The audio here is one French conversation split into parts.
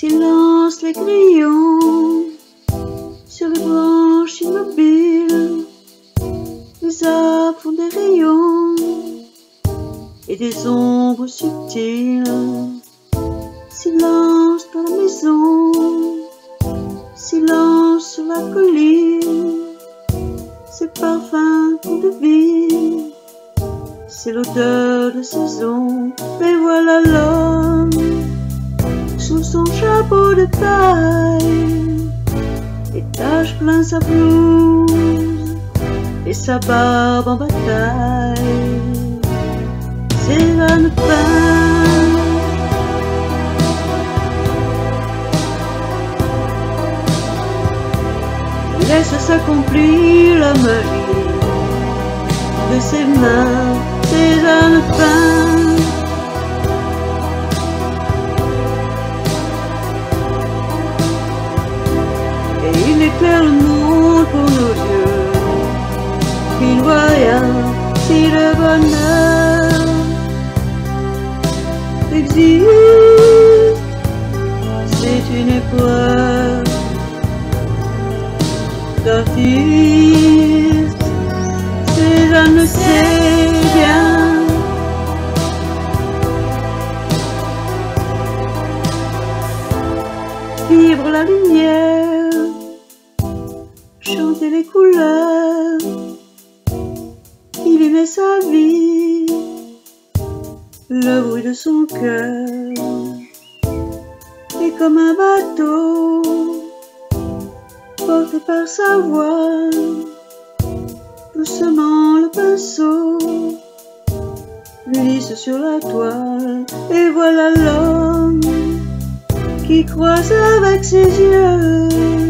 Silence les crayons sur les branches immobiles. Les arbres font des rayons et des ombres subtiles. Silence dans la maison, silence sur la colline. C'est parfum de vie, c'est l'odeur de saison. Mais voilà sous chapeau de taille, et taches plein sa blouse et sa barbe en bataille. L'âne peint. Laisse s'accomplir la magie Éclaire le monde pour nos yeux, voit rien si le bonheur existe. C'est une épreuve d'artiste, je ne sais bien. Vivre la lumière, chanter les couleurs, il met sa vie, le bruit de son cœur est comme un bateau porté par sa voix, doucement le pinceau glisse sur la toile, et voilà l'homme qui croise avec ses yeux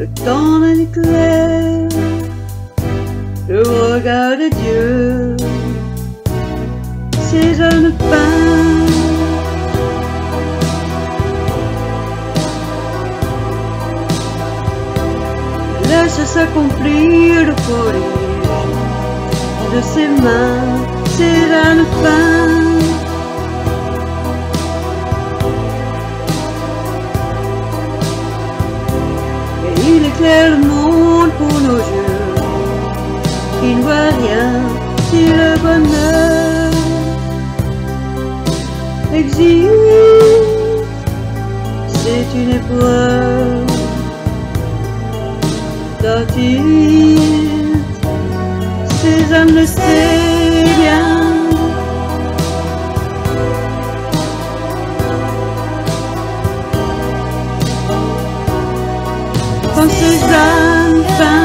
le temps d'un éclair, le regard de Dieu, ses jeunes pins. laisse s'accomplir le prodige de ses mains, ses ânes peints. world that it says understanding. Con sus grandes